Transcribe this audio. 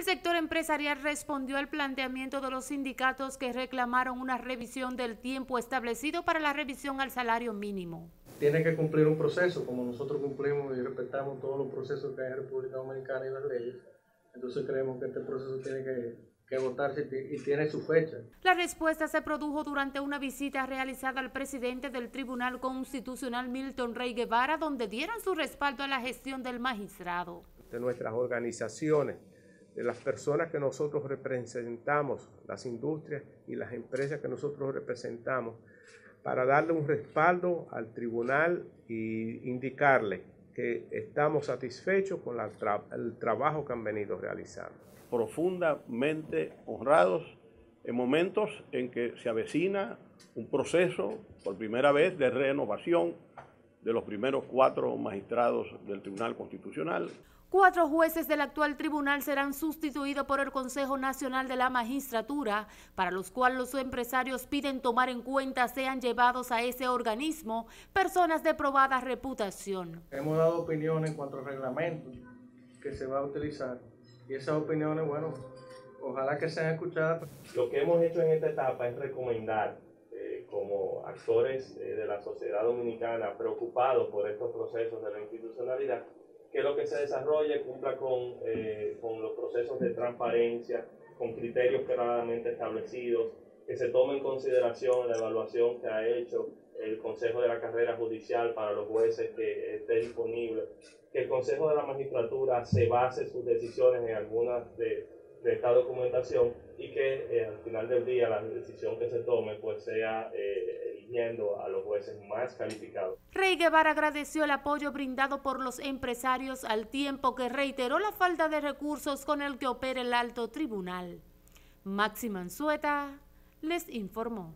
El sector empresarial respondió al planteamiento de los sindicatos que reclamaron una revisión del tiempo establecido para la revisión al salario mínimo. Tiene que cumplir un proceso, como nosotros cumplimos y respetamos todos los procesos que hay en República Dominicana y las leyes. Entonces creemos que este proceso tiene que, que votarse y tiene su fecha. La respuesta se produjo durante una visita realizada al presidente del Tribunal Constitucional Milton Rey Guevara, donde dieron su respaldo a la gestión del magistrado. De nuestras organizaciones de las personas que nosotros representamos, las industrias y las empresas que nosotros representamos, para darle un respaldo al tribunal y indicarle que estamos satisfechos con el trabajo que han venido realizando. Profundamente honrados en momentos en que se avecina un proceso por primera vez de renovación de los primeros cuatro magistrados del Tribunal Constitucional. Cuatro jueces del actual tribunal serán sustituidos por el Consejo Nacional de la Magistratura, para los cuales los empresarios piden tomar en cuenta sean llevados a ese organismo personas de probada reputación. Hemos dado opiniones en cuanto al reglamento que se va a utilizar y esas opiniones, bueno, ojalá que sean escuchadas. Lo que hemos hecho en esta etapa es recomendar como actores eh, de la sociedad dominicana preocupados por estos procesos de la institucionalidad, que lo que se desarrolle cumpla con, eh, con los procesos de transparencia, con criterios claramente establecidos, que se tome en consideración la evaluación que ha hecho el Consejo de la Carrera Judicial para los jueces que esté disponible, que el Consejo de la Magistratura se base sus decisiones en algunas de, de esta documentación y que eh, al final del día la decisión que se tome pues sea eh, a los jueces más calificados. Rey Guevara agradeció el apoyo brindado por los empresarios al tiempo que reiteró la falta de recursos con el que opera el alto tribunal. Máxima Anzueta les informó.